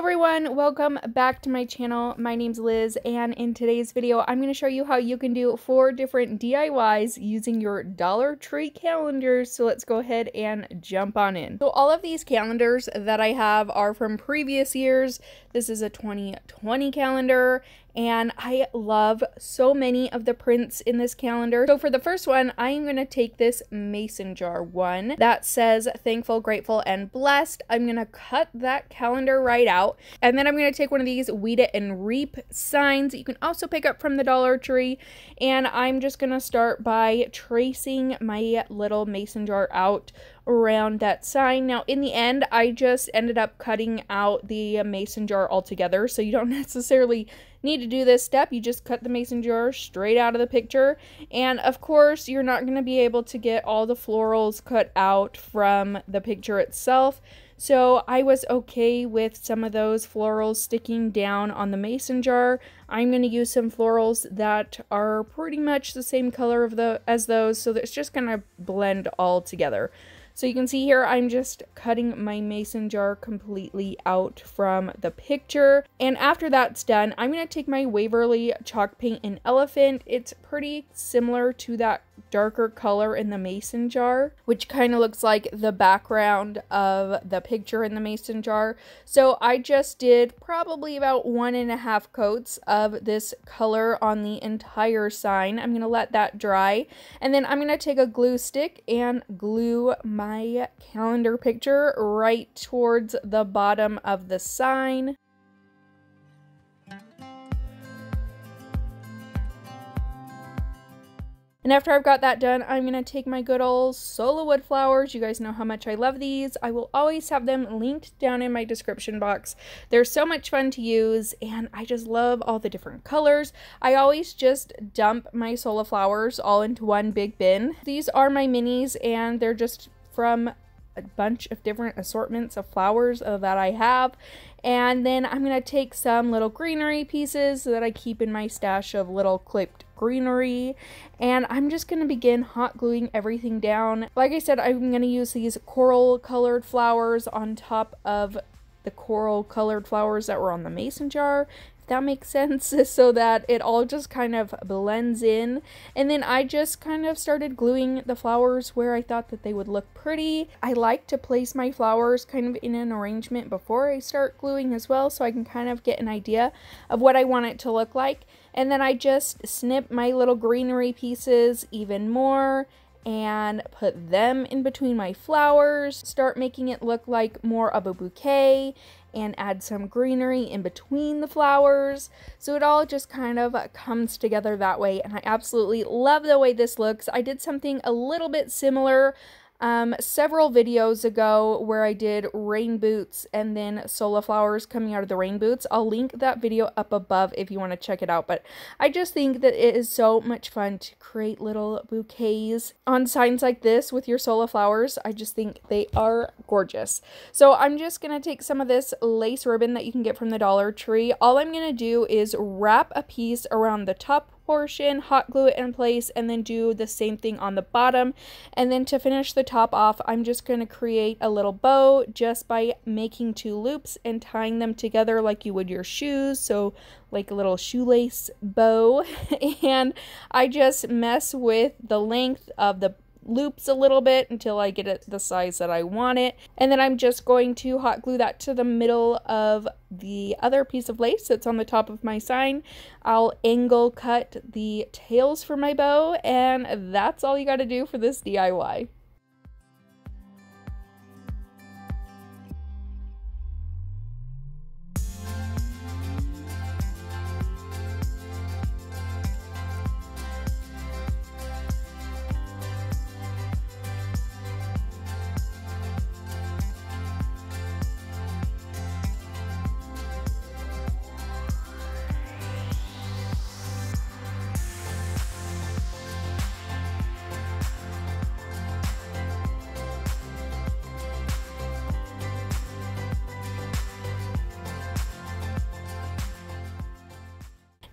everyone, welcome back to my channel. My name's Liz and in today's video I'm going to show you how you can do four different DIYs using your Dollar Tree calendars. So let's go ahead and jump on in. So all of these calendars that I have are from previous years. This is a 2020 calendar and I love so many of the prints in this calendar. So for the first one, I am going to take this mason jar one that says thankful, grateful, and blessed. I'm going to cut that calendar right out. And then I'm going to take one of these weed it and reap signs that you can also pick up from the Dollar Tree. And I'm just going to start by tracing my little mason jar out around that sign. Now, in the end, I just ended up cutting out the mason jar altogether, so you don't necessarily need to do this step. You just cut the mason jar straight out of the picture. And of course, you're not going to be able to get all the florals cut out from the picture itself. So I was okay with some of those florals sticking down on the mason jar. I'm going to use some florals that are pretty much the same color of the as those, so it's just going to blend all together. So you can see here I'm just cutting my mason jar completely out from the picture. And after that's done, I'm going to take my Waverly chalk paint in Elephant. It's pretty similar to that darker color in the mason jar, which kind of looks like the background of the picture in the mason jar. So I just did probably about one and a half coats of this color on the entire sign. I'm going to let that dry. And then I'm going to take a glue stick and glue my calendar picture right towards the bottom of the sign. And after I've got that done, I'm going to take my good old Sola Wood flowers. You guys know how much I love these. I will always have them linked down in my description box. They're so much fun to use, and I just love all the different colors. I always just dump my Sola flowers all into one big bin. These are my minis, and they're just from a bunch of different assortments of flowers uh, that I have. And then I'm going to take some little greenery pieces that I keep in my stash of little clipped greenery and I'm just going to begin hot gluing everything down. Like I said, I'm going to use these coral colored flowers on top of the coral colored flowers that were on the mason jar if that makes sense so that it all just kind of blends in and then I just kind of started gluing the flowers where I thought that they would look pretty. I like to place my flowers kind of in an arrangement before I start gluing as well so I can kind of get an idea of what I want it to look like and then I just snip my little greenery pieces even more and put them in between my flowers, start making it look like more of a bouquet and add some greenery in between the flowers. So it all just kind of comes together that way and I absolutely love the way this looks. I did something a little bit similar um, several videos ago where I did rain boots and then Sola flowers coming out of the rain boots. I'll link that video up above if you want to check it out. But I just think that it is so much fun to create little bouquets on signs like this with your Sola flowers. I just think they are gorgeous. So I'm just going to take some of this lace ribbon that you can get from the Dollar Tree. All I'm going to do is wrap a piece around the top portion, hot glue it in place, and then do the same thing on the bottom. And then to finish the top off, I'm just going to create a little bow just by making two loops and tying them together like you would your shoes. So like a little shoelace bow. and I just mess with the length of the loops a little bit until I get it the size that I want it. And then I'm just going to hot glue that to the middle of the other piece of lace that's on the top of my sign. I'll angle cut the tails for my bow and that's all you got to do for this DIY.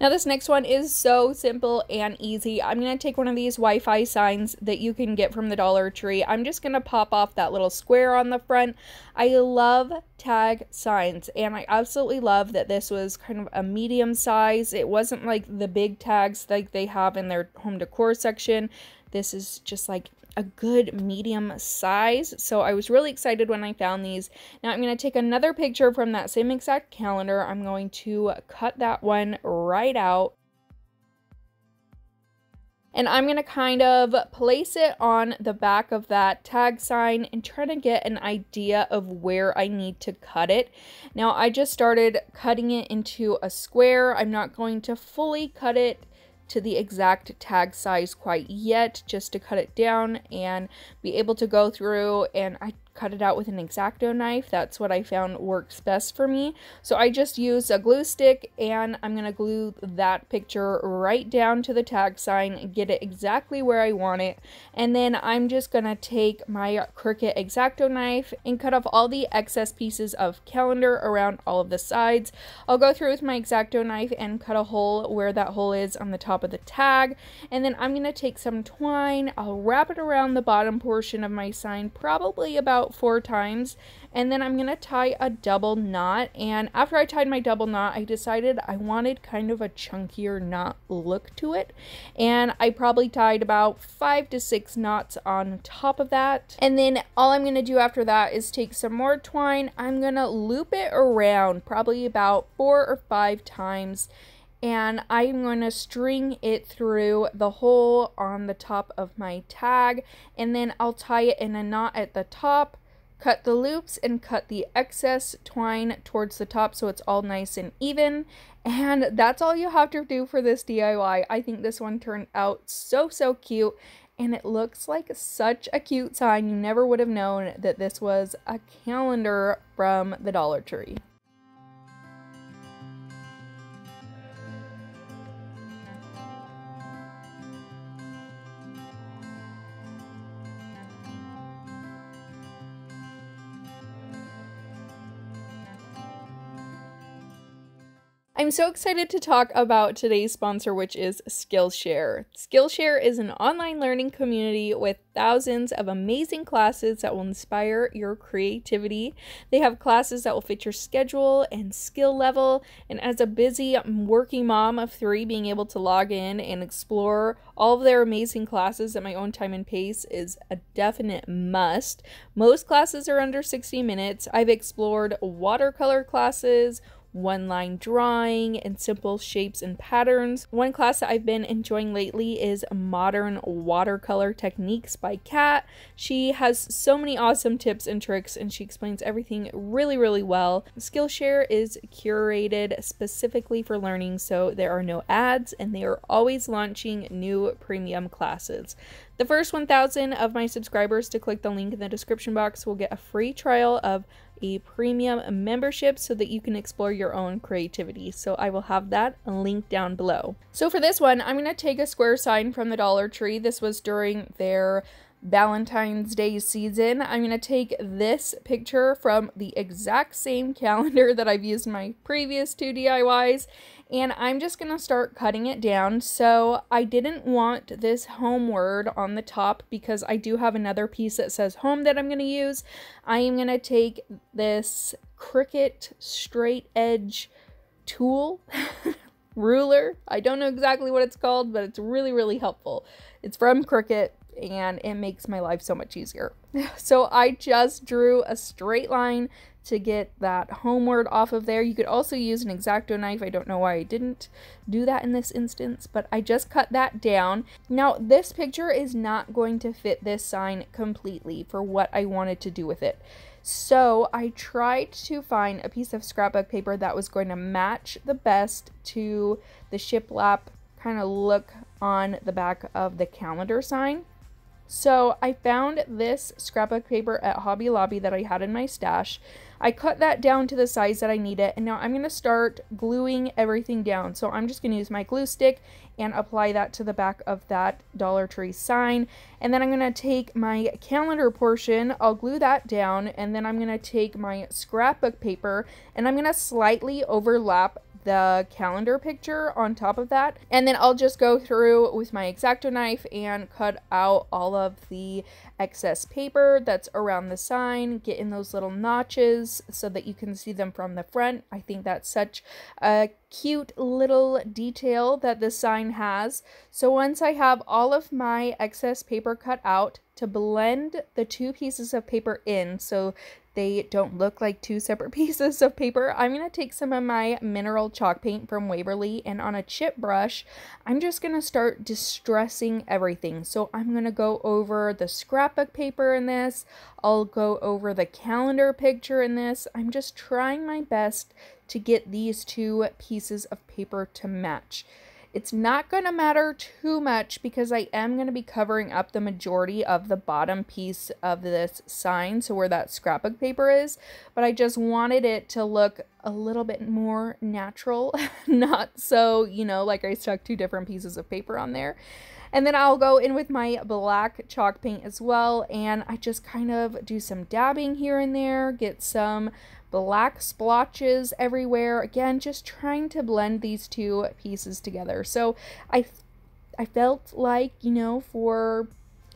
Now this next one is so simple and easy. I'm going to take one of these Wi-Fi signs that you can get from the Dollar Tree. I'm just going to pop off that little square on the front. I love tag signs and I absolutely love that this was kind of a medium size. It wasn't like the big tags like they have in their home decor section. This is just like a good medium size. So I was really excited when I found these. Now I'm going to take another picture from that same exact calendar. I'm going to cut that one right out. And I'm going to kind of place it on the back of that tag sign and try to get an idea of where I need to cut it. Now I just started cutting it into a square. I'm not going to fully cut it to the exact tag size quite yet just to cut it down and be able to go through. And I cut it out with an X-Acto knife. That's what I found works best for me. So I just used a glue stick and I'm going to glue that picture right down to the tag sign, get it exactly where I want it. And then I'm just going to take my Cricut X-Acto knife and cut off all the excess pieces of calendar around all of the sides. I'll go through with my X-Acto knife and cut a hole where that hole is on the top of the tag. And then I'm going to take some twine, I'll wrap it around the bottom portion of my sign, probably about about four times and then I'm going to tie a double knot and after I tied my double knot I decided I wanted kind of a chunkier knot look to it and I probably tied about five to six knots on top of that. And then all I'm going to do after that is take some more twine. I'm going to loop it around probably about four or five times and I'm going to string it through the hole on the top of my tag and then I'll tie it in a knot at the top cut the loops and cut the excess twine towards the top so it's all nice and even. And that's all you have to do for this DIY I think this one turned out so so cute and it looks like such a cute sign. You never would have known that this was a calendar from the Dollar Tree I'm so excited to talk about today's sponsor, which is Skillshare. Skillshare is an online learning community with thousands of amazing classes that will inspire your creativity. They have classes that will fit your schedule and skill level. And as a busy working mom of three, being able to log in and explore all of their amazing classes at my own time and pace is a definite must. Most classes are under 60 minutes. I've explored watercolor classes one line drawing and simple shapes and patterns. One class that I've been enjoying lately is Modern Watercolor Techniques by Kat. She has so many awesome tips and tricks and she explains everything really, really well. Skillshare is curated specifically for learning, so there are no ads and they are always launching new premium classes. The first 1,000 of my subscribers to click the link in the description box will get a free trial of a premium membership so that you can explore your own creativity. So I will have that linked down below. So for this one, I'm going to take a square sign from the Dollar Tree. This was during their Valentine's Day season. I'm going to take this picture from the exact same calendar that I've used in my previous two DIYs and I'm just going to start cutting it down. So I didn't want this home word on the top because I do have another piece that says home that I'm going to use. I am going to take this Cricut straight edge tool ruler. I don't know exactly what it's called, but it's really, really helpful. It's from Cricut and it makes my life so much easier. So I just drew a straight line to get that homeward off of there. You could also use an X-Acto knife. I don't know why I didn't do that in this instance, but I just cut that down. Now, this picture is not going to fit this sign completely for what I wanted to do with it. So I tried to find a piece of scrapbook paper that was going to match the best to the shiplap kind of look on the back of the calendar sign. So I found this scrapbook paper at Hobby Lobby that I had in my stash. I cut that down to the size that I need it and now I'm going to start gluing everything down. So I'm just going to use my glue stick and apply that to the back of that Dollar Tree sign. And then I'm going to take my calendar portion, I'll glue that down and then I'm going to take my scrapbook paper and I'm going to slightly overlap the calendar picture on top of that. And then I'll just go through with my X-Acto knife and cut out all of the excess paper that's around the sign, get in those little notches so that you can see them from the front. I think that's such a cute little detail that the sign has. So once I have all of my excess paper cut out, to blend the two pieces of paper in so they don't look like two separate pieces of paper, I'm going to take some of my mineral chalk paint from Waverly and on a chip brush, I'm just going to start distressing everything. So I'm going to go over the scrapbook paper in this, I'll go over the calendar picture in this. I'm just trying my best to get these two pieces of paper to match. It's not going to matter too much because I am going to be covering up the majority of the bottom piece of this sign, so where that scrapbook paper is, but I just wanted it to look a little bit more natural, not so, you know, like I stuck two different pieces of paper on there. And then I'll go in with my black chalk paint as well, and I just kind of do some dabbing here and there, get some black splotches everywhere. Again, just trying to blend these two pieces together. So I, I felt like, you know, for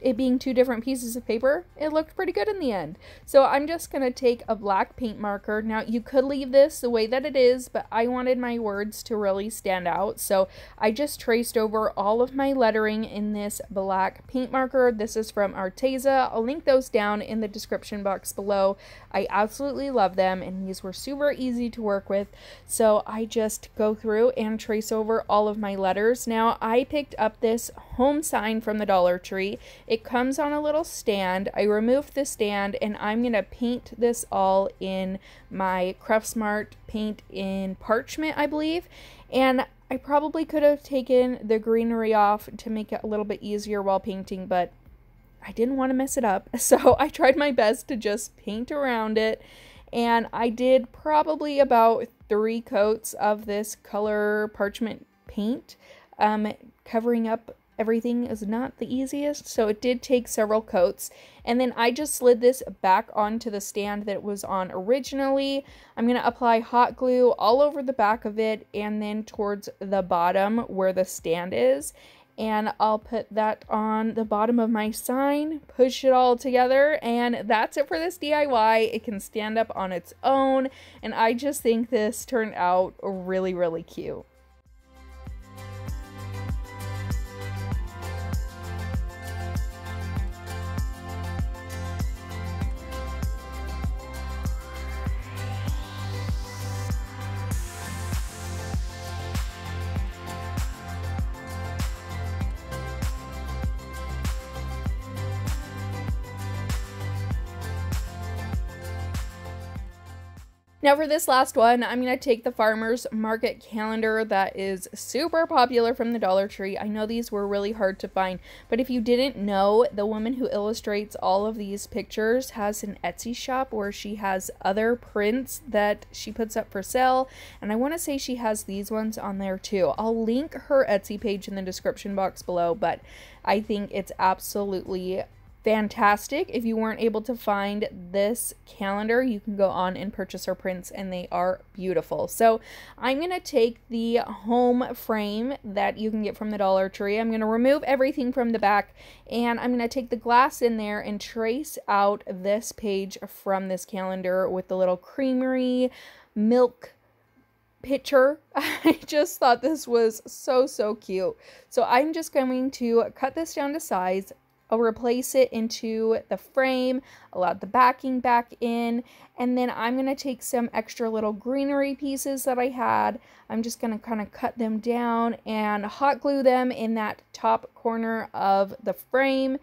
it being two different pieces of paper, it looked pretty good in the end. So I'm just going to take a black paint marker. Now you could leave this the way that it is, but I wanted my words to really stand out. So I just traced over all of my lettering in this black paint marker. This is from Arteza. I'll link those down in the description box below. I absolutely love them and these were super easy to work with. So I just go through and trace over all of my letters. Now I picked up this home sign from the Dollar Tree. It comes on a little stand. I removed the stand and I'm going to paint this all in my Craftsmart paint in parchment, I believe. And I probably could have taken the greenery off to make it a little bit easier while painting, but I didn't want to mess it up. So I tried my best to just paint around it. And I did probably about three coats of this color parchment paint, um, covering up everything is not the easiest, so it did take several coats. And then I just slid this back onto the stand that it was on originally. I'm going to apply hot glue all over the back of it and then towards the bottom where the stand is. And I'll put that on the bottom of my sign, push it all together, and that's it for this DIY. It can stand up on its own, and I just think this turned out really, really cute. Now for this last one, I'm going to take the Farmer's Market calendar that is super popular from the Dollar Tree. I know these were really hard to find, but if you didn't know, the woman who illustrates all of these pictures has an Etsy shop where she has other prints that she puts up for sale, and I want to say she has these ones on there too. I'll link her Etsy page in the description box below, but I think it's absolutely fantastic. If you weren't able to find this calendar, you can go on and purchase her prints and they are beautiful. So I'm going to take the home frame that you can get from the Dollar Tree. I'm going to remove everything from the back and I'm going to take the glass in there and trace out this page from this calendar with the little creamery milk picture. I just thought this was so, so cute. So I'm just going to cut this down to size, I'll replace it into the frame, I'll add the backing back in, and then I'm going to take some extra little greenery pieces that I had. I'm just going to kind of cut them down and hot glue them in that top corner of the frame.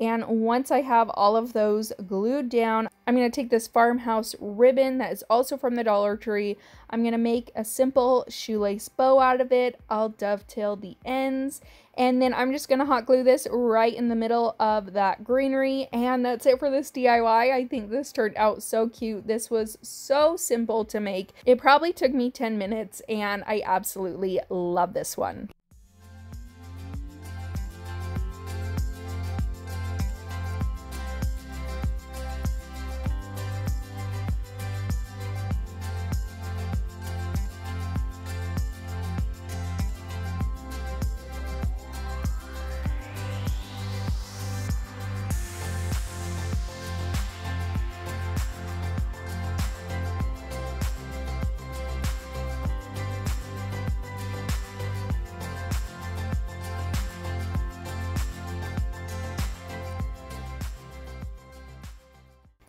And once I have all of those glued down, I'm going to take this farmhouse ribbon that is also from the Dollar Tree. I'm going to make a simple shoelace bow out of it. I'll dovetail the ends and then I'm just going to hot glue this right in the middle of that greenery. And that's it for this DIY. I think this turned out so cute. This was so simple to make. It probably took me 10 minutes and I absolutely love this one.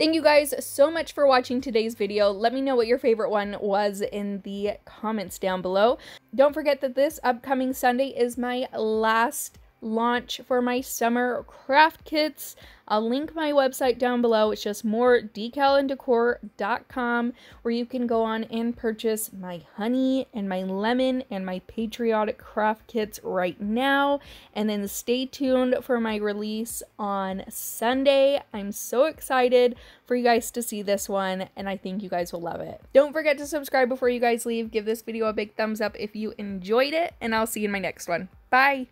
Thank you guys so much for watching today's video. Let me know what your favorite one was in the comments down below. Don't forget that this upcoming Sunday is my last launch for my summer craft kits. I'll link my website down below. It's just more mooredecalanddecor.com where you can go on and purchase my honey and my lemon and my patriotic craft kits right now. And then stay tuned for my release on Sunday. I'm so excited for you guys to see this one and I think you guys will love it. Don't forget to subscribe before you guys leave. Give this video a big thumbs up if you enjoyed it and I'll see you in my next one. Bye!